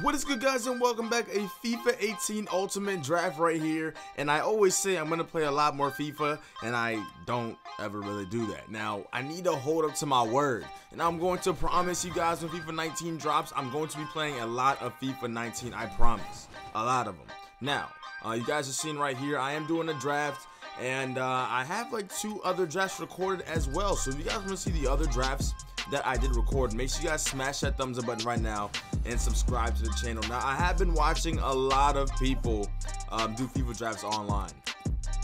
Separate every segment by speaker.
Speaker 1: What is good guys and welcome back a FIFA 18 Ultimate Draft right here and I always say I'm going to play a lot more FIFA and I don't ever really do that. Now I need to hold up to my word and I'm going to promise you guys when FIFA 19 drops I'm going to be playing a lot of FIFA 19 I promise. A lot of them. Now uh, you guys are seeing right here I am doing a draft and uh, I have like two other drafts recorded as well so if you guys want to see the other drafts that I did record. Make sure you guys smash that thumbs up button right now and subscribe to the channel. Now, I have been watching a lot of people um, do FIFA drafts online.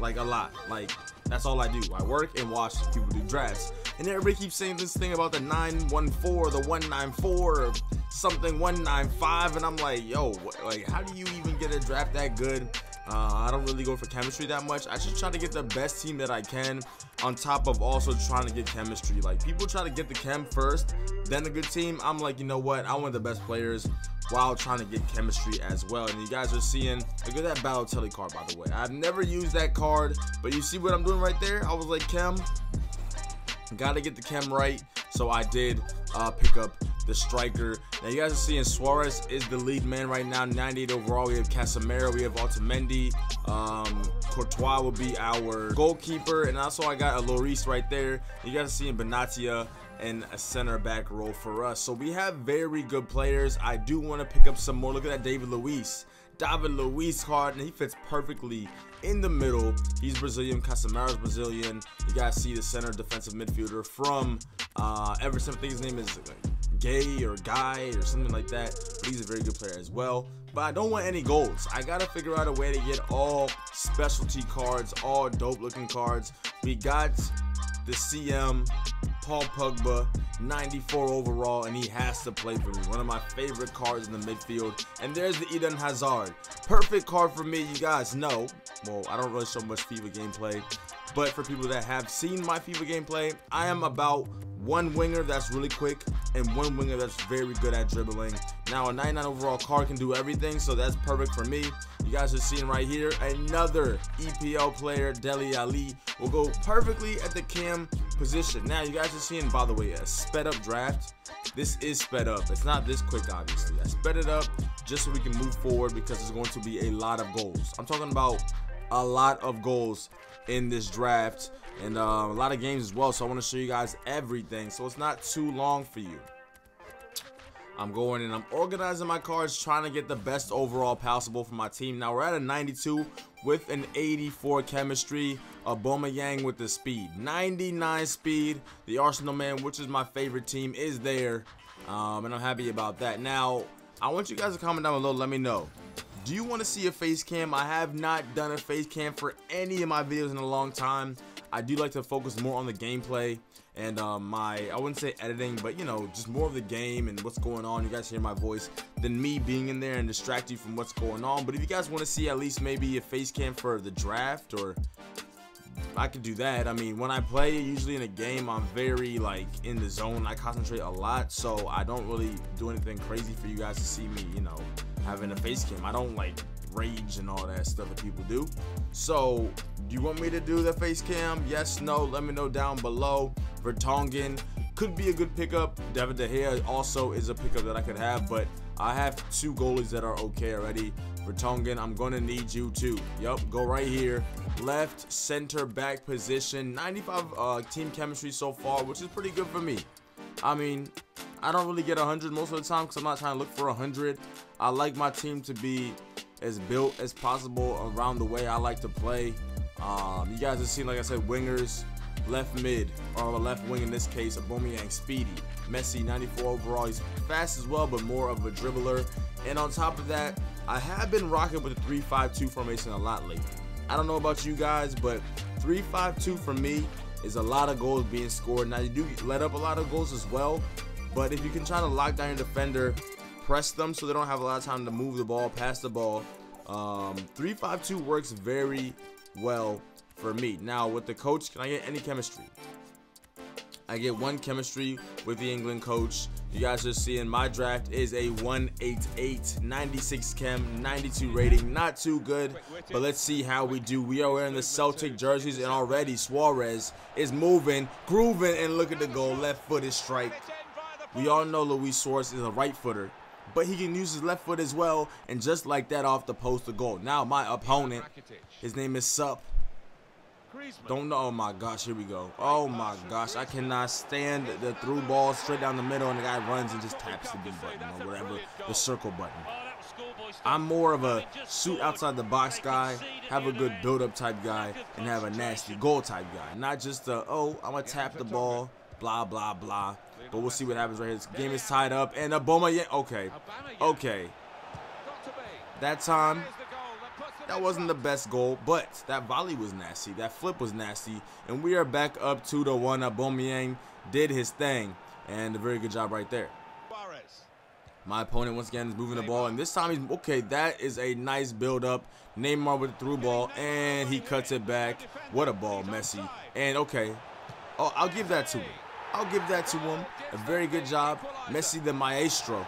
Speaker 1: Like, a lot. Like, that's all I do. I work and watch people do drafts. And everybody keeps saying this thing about the 914, the 194, something 195. And I'm like, yo, like, how do you even get a draft that good? Uh, I don't really go for chemistry that much. I just try to get the best team that I can on top of also trying to get chemistry. Like people try to get the chem first, then the good team. I'm like, you know what? I want the best players while trying to get chemistry as well. And you guys are seeing, look at that Balotelli card, by the way. I've never used that card, but you see what I'm doing right there? I was like, chem, gotta get the chem right. So I did uh, pick up the striker. Now you guys are seeing Suarez is the lead man right now, 98 overall. We have Casemiro, we have Otamendi, um, Courtois will be our goalkeeper, and also I got a Lloris right there. You guys are seeing Benatia and a center back role for us. So we have very good players. I do want to pick up some more. Look at that David Luiz. David Luiz card, and he fits perfectly in the middle. He's Brazilian. Casemiro's Brazilian. You guys see the center defensive midfielder from uh, Everton. I think his name is Gay or Guy or something like that. But he's a very good player as well. But I don't want any goals. I gotta figure out a way to get all specialty cards, all dope looking cards. We got the CM, Paul Pogba, 94 overall, and he has to play for me. One of my favorite cards in the midfield. And there's the Eden Hazard. Perfect card for me, you guys know. Well, I don't really show much FIFA gameplay, but for people that have seen my FIFA gameplay, I am about one winger that's really quick, and one winger that's very good at dribbling. Now, a 99 overall card can do everything, so that's perfect for me. You guys are seeing right here, another EPL player, Dele Alli, will go perfectly at the cam position. Now, you guys are seeing, by the way, a sped up draft. This is sped up. It's not this quick, obviously. I sped it up just so we can move forward because there's going to be a lot of goals. I'm talking about a lot of goals in this draft and uh, a lot of games as well. So I want to show you guys everything. So it's not too long for you. I'm going and I'm organizing my cards, trying to get the best overall possible for my team. Now we're at a 92 with an 84 chemistry. Aubameyang with the speed, 99 speed. The Arsenal man, which is my favorite team, is there, um, and I'm happy about that. Now I want you guys to comment down below. Let me know. Do you want to see a face cam? I have not done a face cam for any of my videos in a long time. I do like to focus more on the gameplay and um, my, I wouldn't say editing, but you know, just more of the game and what's going on. You guys hear my voice than me being in there and distract you from what's going on. But if you guys want to see at least maybe a face cam for the draft or I could do that. I mean, when I play, usually in a game, I'm very like in the zone. I concentrate a lot, so I don't really do anything crazy for you guys to see me, you know, having a face cam. I don't like rage and all that stuff that people do. So, do you want me to do the face cam? Yes, no, let me know down below. Vertonghen could be a good pickup. David De Gea also is a pickup that I could have, but I have two goalies that are okay already. Vertonghen, I'm going to need you too. Yup, go right here. Left center back position. 95 uh, team chemistry so far, which is pretty good for me. I mean, I don't really get 100 most of the time because I'm not trying to look for 100. I like my team to be as built as possible around the way I like to play. Um, you guys have seen, like I said, wingers, left mid, or left wing in this case, Aubameyang, speedy. Messi, 94 overall. He's fast as well, but more of a dribbler. And on top of that, I have been rocking with the 3-5-2 formation a lot lately. I don't know about you guys, but 3-5-2 for me is a lot of goals being scored. Now, you do let up a lot of goals as well, but if you can try to lock down your defender, press them so they don't have a lot of time to move the ball, pass the ball. 3-5-2 um, works very well for me. Now, with the coach, can I get any chemistry? I get one chemistry with the England coach. You guys are seeing my draft is a 188, 96 chem, 92 rating. Not too good, but let's see how we do. We are wearing the Celtic jerseys, and already Suarez is moving, grooving, and look at the goal. Left footed strike. We all know Luis Suarez is a right footer, but he can use his left foot as well. And just like that, off the post to goal. Now my opponent, his name is Sup. Don't know. Oh my gosh, here we go. Oh my gosh, I cannot stand the through ball straight down the middle, and the guy runs and just taps the B button or whatever, the circle button. I'm more of a shoot outside the box guy, have a good build up type guy, and have a nasty goal type guy. Not just a, oh, I'm going to tap the ball, blah, blah, blah. But we'll see what happens right here. This game is tied up, and a Boma, yeah, okay, okay. That time, that wasn't the best goal, but that volley was nasty. That flip was nasty, and we are back up to the one. Aubameyang did his thing, and a very good job right there. My opponent once again is moving the ball, and this time he's okay. That is a nice build up. Neymar with the through ball, and he cuts it back. What a ball, Messi. And okay, oh, I'll give that to him. I'll give that to him. A very good job, Messi the maestro,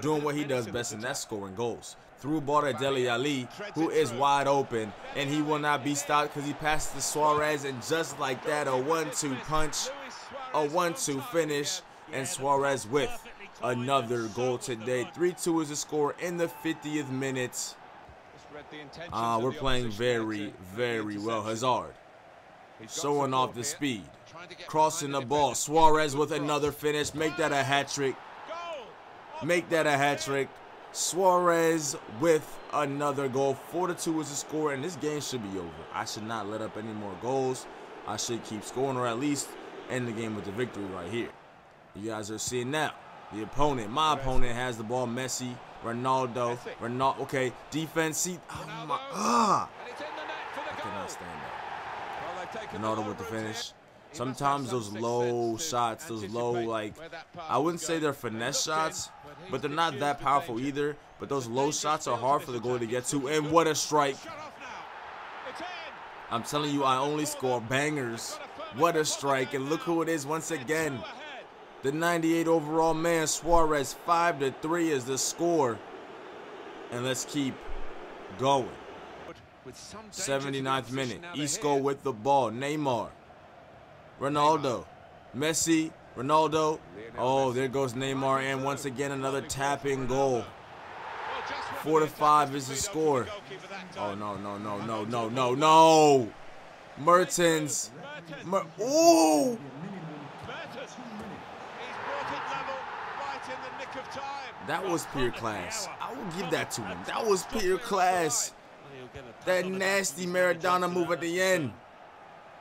Speaker 1: doing what he does best, and that's scoring goals. Through ball to Dele Alli, who is wide open, and he will not be stopped because he passed to Suarez, and just like that, a one-two punch, a one-two finish, and Suarez with another goal today. 3-2 is the score in the 50th minute. Uh, we're playing very, very well. Hazard showing off the speed. Crossing the ball. Suarez with another finish. Make that a hat trick. Make that a hat trick. Suarez with another goal. 4 to 2 is the score, and this game should be over. I should not let up any more goals. I should keep scoring, or at least end the game with the victory right here. You guys are seeing now. The opponent, my opponent, has the ball. Messi, Ronaldo, Ronaldo. Okay, defense. See, oh my, ah, I cannot stand that. Ronaldo with the finish. Sometimes those low shots, those low like, I wouldn't say they're finesse shots, but they're not that powerful either. But those low shots are hard for the goalie to get to. And what a strike! I'm telling you, I only score bangers. What a strike! And look who it is once again. The 98 overall man, Suarez, 5 to 3 is the score. And let's keep going. 79th minute. Isco with the ball. Neymar. Ronaldo. Messi. Ronaldo. Oh, there goes Neymar. And once again, another tapping goal. 4 to 5 is the score. Oh, no, no, no, no, no, no, no. Mertens. Mer Ooh. That was pure class. I will give that to him. That was pure class. That nasty Maradona move at the end.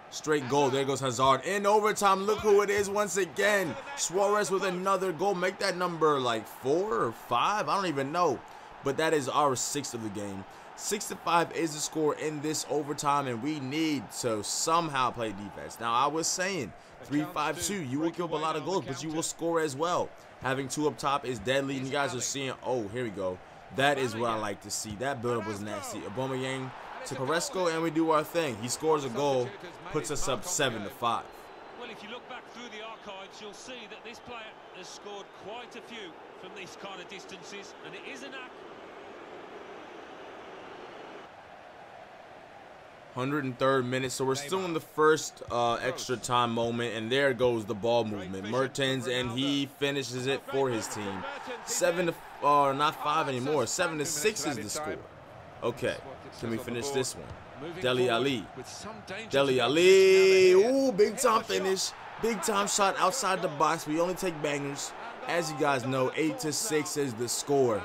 Speaker 1: Straight goal. There goes Hazard. In overtime, look who it is once again. Suarez with another goal. Make that number like four or five. I don't even know. But that is our sixth of the game. Six to five is the score in this overtime, and we need to somehow play defense. Now, I was saying 3-5-2, you will give up a lot of goals, but you will score as well. Having two up top is deadly, and you guys are seeing, oh, here we go. That is what I like to see. That build-up was nasty. Aubameyang to Carrasco, and we do our thing. He scores a goal, puts us up 7 to 5.
Speaker 2: Well, if you look back through the archives, you'll see that this player has scored quite a few from these kind of distances, and it is an act
Speaker 1: 103rd minute. So we're still in the first uh, extra time moment, and there goes the ball movement. Mertens, and he finishes it for his team. Seven to, uh, not five anymore. Seven to six is the score. Okay, can we finish this one? Dele Alli. Dele Alli. Ooh, big time finish. Big time shot outside the box. We only take bangers. As you guys know, eight to six is the score.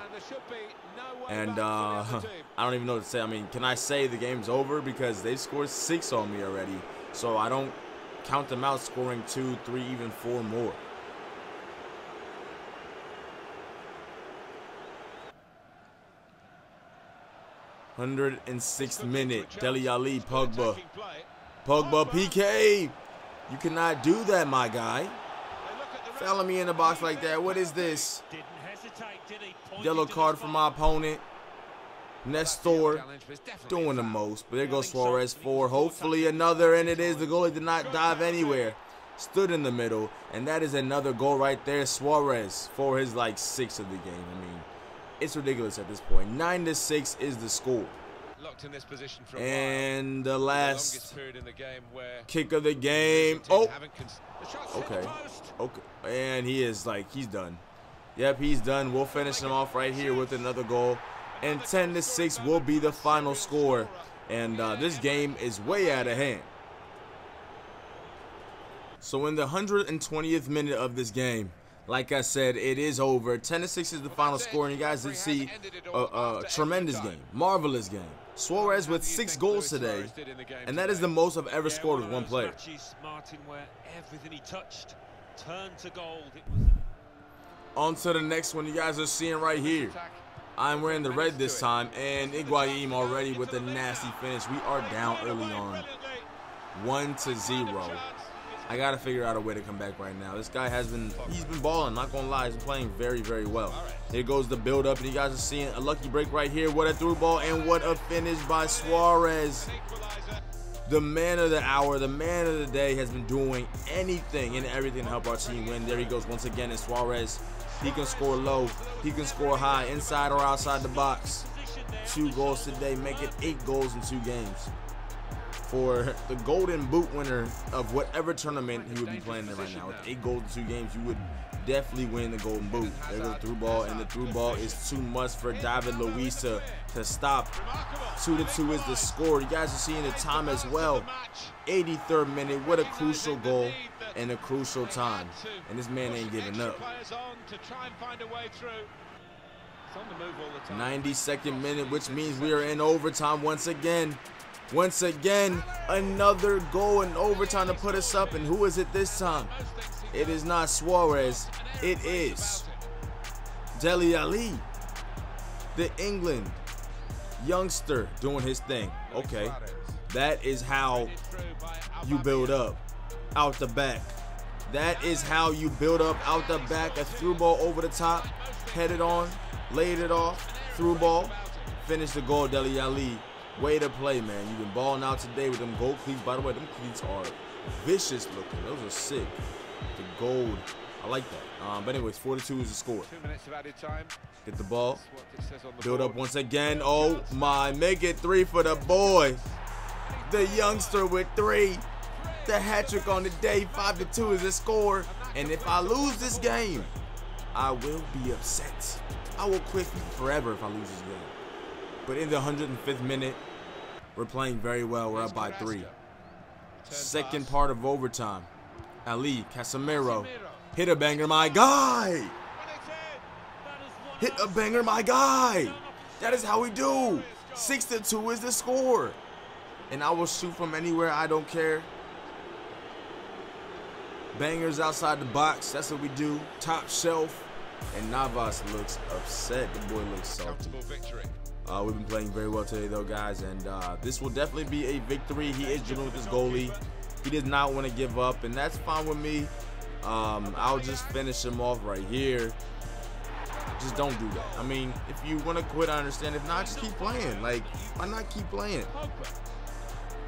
Speaker 1: And uh, I don't even know what to say. I mean, can I say the game's over? Because they scored six on me already. So I don't count them out scoring two, three, even four more. Hundred and sixth minute. Dele Alli, Pogba. Pogba, PK. You cannot do that, my guy. Fouling me in the box like that. What is this? Yellow card for my opponent. Nestor doing the most. But there goes Suarez for hopefully another, and it is. The goalie did not dive anywhere. Stood in the middle, and that is another goal right there. Suarez for his like six of the game. I mean, it's ridiculous at this point. Nine to six is the score. Locked in this position for and the last the game where kick of the game. Oh, okay, okay, and he is like he's done. Yep, he's done. We'll finish him off right here with another goal. And 10 to 6 will be the final score. And uh, this game is way out of hand. So in the 120th minute of this game, like I said, it is over. 10 to 6 is the final score, and you guys did see a, a tremendous game, marvelous game. Suarez with six goals today, and that is the most I've ever scored with one player. On to the next one you guys are seeing right here. I'm wearing the red this time, and Higuain already with a nasty finish. We are down early on, one to zero. I gotta figure out a way to come back right now. This guy has been, he's been balling, not gonna lie, he's playing very, very well. Here goes the build up, and you guys are seeing a lucky break right here. What a through ball, and what a finish by Suarez. The man of the hour, the man of the day has been doing anything and everything to help our team win. There he goes once again, and Suarez he can score low. He can score high, inside or outside the box. Two goals today, making eight goals in two games. For the golden boot winner of whatever tournament he would be playing in right now, with eight in two games, you would definitely win the golden boot. There's the through ball, and the through ball is too much for David Luiz to, to stop. Two to two is the score. You guys are seeing the time as well. 83rd minute, what a crucial goal and a crucial time. And this man ain't giving up. 92nd minute, which means we are in overtime once again. Once again, another goal in overtime to put us up. And who is it this time? It is not Suarez. It is Dele Alli, the England youngster doing his thing. Okay, that is how you build up out the back. That is how you build up out the back. A through ball over the top, headed on, laid it off, through ball, finish the goal, Dele Alli. Way to play, man. You've been balling out today with them gold cleats. By the way, them cleats are vicious looking. Those are sick. The gold. I like that. Um, but anyways, 42 is the score. Two minutes of added time. Get the ball. The Build up once again. Oh my, make it three for the boy. The youngster with three the hat trick on the day. Five to two is the score. And if I lose this game, I will be upset. I will quit forever if I lose this game. But in the 105th minute, we're playing very well. We're up by three. Second part of overtime. Ali Casemiro hit a banger, my guy. Hit a banger, my guy. That is how we do. Six to two is the score. And I will shoot from anywhere. I don't care. Bangers outside the box. That's what we do. Top shelf. And Navas looks upset. The boy looks salty. Uh, we've been playing very well today, though, guys. And uh, this will definitely be a victory. He is dealing with his goalie. He does not want to give up, and that's fine with me. Um, I'll just finish him off right here. Just don't do that. I mean, if you want to quit, I understand. If not, just keep playing. Like, why not keep playing?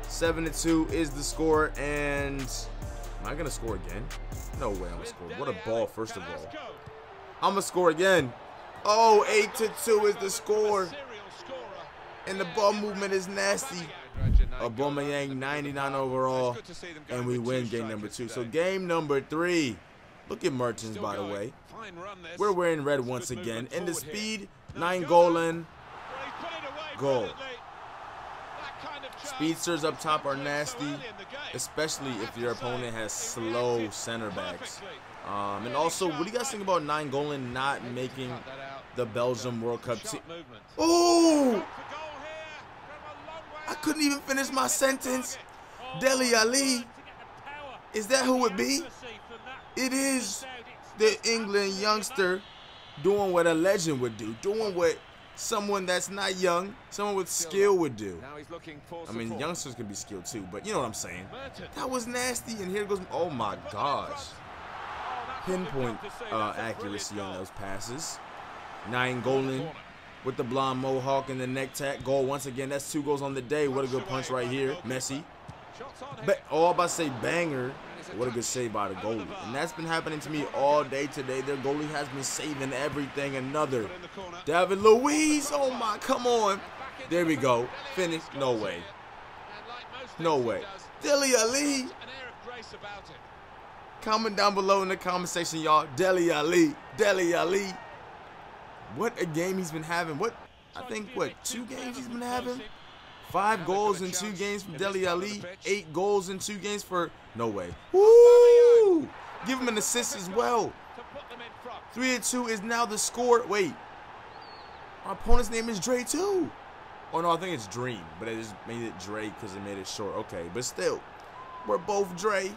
Speaker 1: 7 to 2 is the score, and Am I gonna score again? No way I'm gonna score. What a ball, first of all. I'm gonna score again. Oh, 8 to 2 is the score. And the ball movement is nasty. Aubameyang 99 overall. And we win game number two. So game number three. Look at Mertens, by the way. We're wearing red once again. And the speed, Nainggolan. Goal. Speedsters up top are nasty, especially if your opponent has slow center backs. Um, and also, what do you guys think about Nainggolan not making the Belgium World Cup team? Oh! I couldn't even finish my sentence. Dele Alli. Is that who it be? It is the England youngster doing what a legend would do, doing what someone that's not young, someone with skill would do. I mean, youngsters can be skilled too, but you know what I'm saying. That was nasty, and here goes, oh my gosh. Pinpoint uh, accuracy on those passes. Nainggolan with the blonde mohawk and the neck tack. Goal once again. That's two goals on the day. What a good punch right here. Messi. But, oh, about to say banger. What a good save by the goalie. And that's been happening to me all day today. Their goalie has been saving everything. Another. David Luiz. Oh, my. Come on. There we go. Finish. No way. No way. Dele Alli. Comment down below in the comment section, y'all. Dele Alli. Dele Alli. What a game he's been having. What? I think, what, two games he's been having? Five goals in two games from Dele Alli. Eight goals in two games for... No way. Woo! Give him an assist as well. 3 to 2 is now the score. Wait. Our opponent's name is Dre too. Oh no, I think it's Dream, but it just made it Dre because it made it short. Okay, but still, we're both Dre.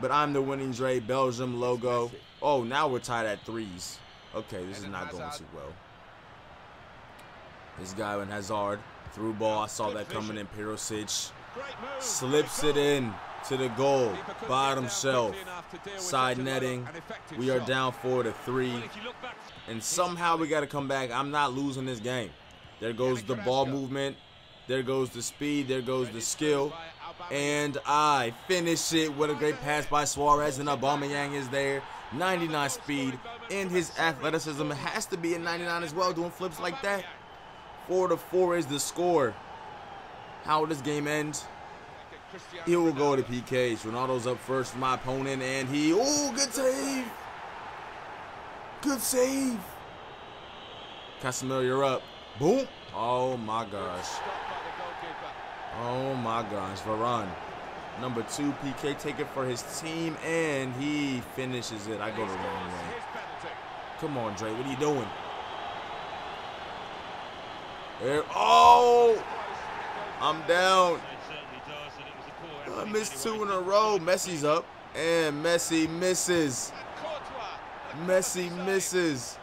Speaker 1: But I'm the winning Dre, Belgium logo. Oh, now we're tied at threes. Okay, this is not going too well. This guy in Hazard, through ball. I saw that coming in. Perisic slips it in to the goal, bottom shelf, side netting. We are down four to three, and somehow we got to come back. I'm not losing this game. There goes the ball movement. There goes the speed. There goes the skill. And I finish it with a great pass by Suarez, and Aubameyang is there. 99 speed, and his athleticism has to be a 99 as well, doing flips like that. 4 to 4 is the score. How will this game end? He will go to PKs. Ronaldo's up first my opponent, and he, oh, good save. Good save. Casemiro, you're up. Boom. Oh, my gosh. Oh, my gosh. Varane. Number two, PK take it for his team, and he finishes it. I go the wrong way. Come on, Dre. What are you doing? There. Oh! I'm down. I missed two in a row. Messi's up. And Messi misses. Messi misses.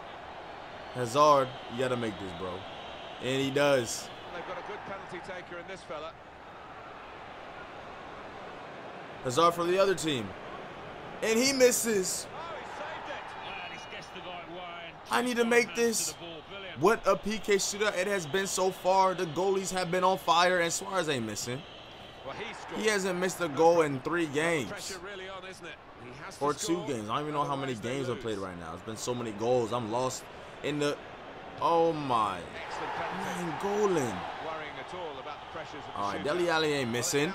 Speaker 1: Hazard, you got to make this, bro. And he does. They've got a good penalty taker in this fella. Hazard for the other team. And he misses. I need to make this. What a PK shootout it has been so far. The goalies have been on fire, and Suarez ain't missing. He hasn't missed a goal in three games. Or two games. I don't even know how many games I've played right now. It's been so many goals. I'm lost in the... Oh, my. Man, goaling. All right, Dele Alli ain't missing.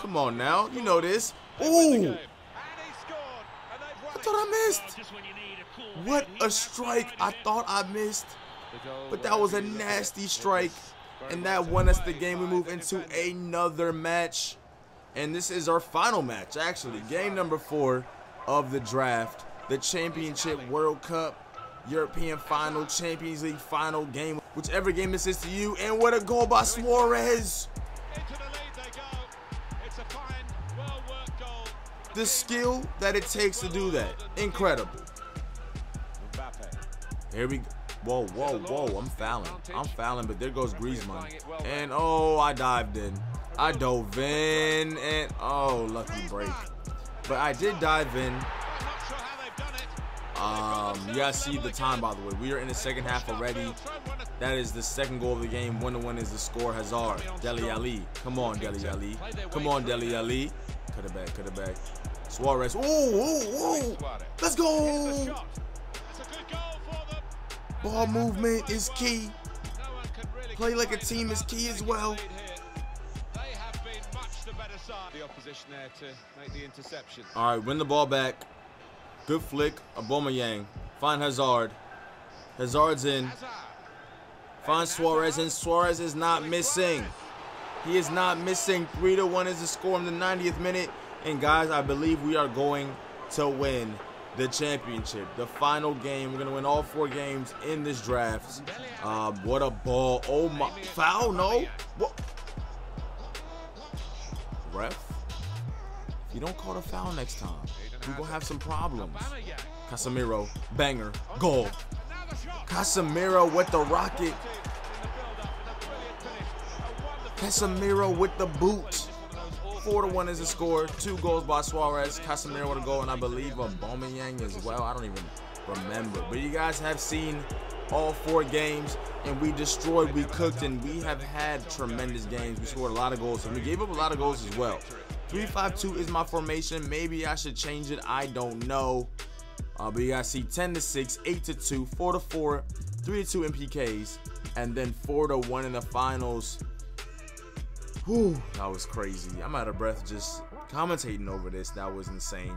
Speaker 1: Come on now. You know this. Ooh. I thought I missed. What a strike. I thought I missed. But that was a nasty strike. And that won us the game. We move into another match. And this is our final match, actually. Game number four of the draft. The Championship World Cup European Final, Champions League Final game. Whichever game this is to you. And what a goal by Suarez. The skill that it takes to do that. Incredible. Here we go. Whoa, whoa, whoa. I'm fouling. I'm fouling, but there goes Griezmann. And, oh, I dived in. I dove in, and, oh, lucky break. But I did dive in. Um, you guys see the time, by the way. We are in the second half already. That is the second goal of the game. One to one is the score. Hazard, Dele Alli. Come on, Dele Alli. Come on, Dele Alli. Cut it back, cut it back. Suarez. Ooh, ooh, ooh. Let's go. Ball movement is key. Play like a team is key as well. All right, win the ball back. Good flick. Aubameyang. Find Hazard. Hazard's in. Find Suarez, and Suarez is not missing. He is not missing. 3 to 1 is the score in the 90th minute. And guys, I believe we are going to win the championship. The final game. We're going to win all four games in this draft. Uh, what a ball. Oh my. Foul? No. What? Ref? You don't call the foul next time, we're going to have some problems. Casemiro. Banger. Goal. Casemiro with the rocket. Casemiro with the boot. 4 to 1 is the score. Two goals by Suarez. Casemiro with a goal, and I believe Aubameyang as well. I don't even remember. But you guys have seen all four games, and we destroyed, we cooked, and we have had tremendous games. We scored a lot of goals, and we gave up a lot of goals as well. 3-5-2 is my formation. Maybe I should change it. I don't know. Uh, but you guys see 10 to 6, 8 to 2, 4 to 4, 3 to 2 in PKs, and then 4 to 1 in the finals. Whew, that was crazy. I'm out of breath just commentating over this. That was insane.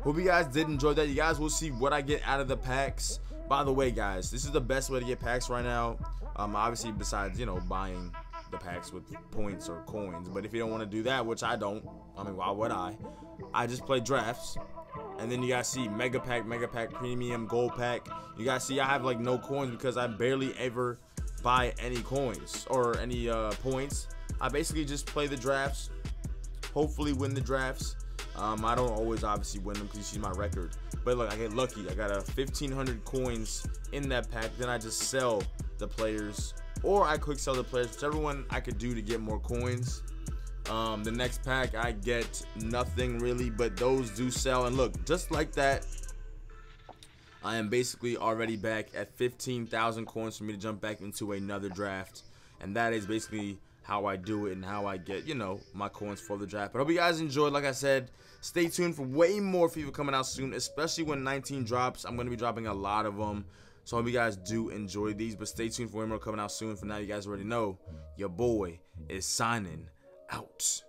Speaker 1: Hope you guys did enjoy that. You guys will see what I get out of the packs. By the way, guys, this is the best way to get packs right now. Um, obviously, besides you know buying the packs with points or coins. But if you don't want to do that, which I don't, I mean, why would I? I just play drafts. And then you guys see Mega Pack, Mega Pack Premium, Gold Pack. You guys see I have like no coins because I barely ever buy any coins or any uh, points. I basically just play the drafts, hopefully win the drafts. Um, I don't always obviously win them because you see my record. But look, I get lucky. I got a 1,500 coins in that pack. Then I just sell the players or I quick sell the players, whichever one I could do to get more coins. Um, the next pack I get nothing really, but those do sell. And look, just like that, I am basically already back at 15,000 coins for me to jump back into another draft. And that is basically how I do it and how I get, you know, my coins for the draft. But I hope you guys enjoyed. Like I said, stay tuned for way more FIFA coming out soon, especially when 19 drops. I'm going to be dropping a lot of them. So I hope you guys do enjoy these. But stay tuned for more coming out soon. For now, you guys already know your boy is signing out.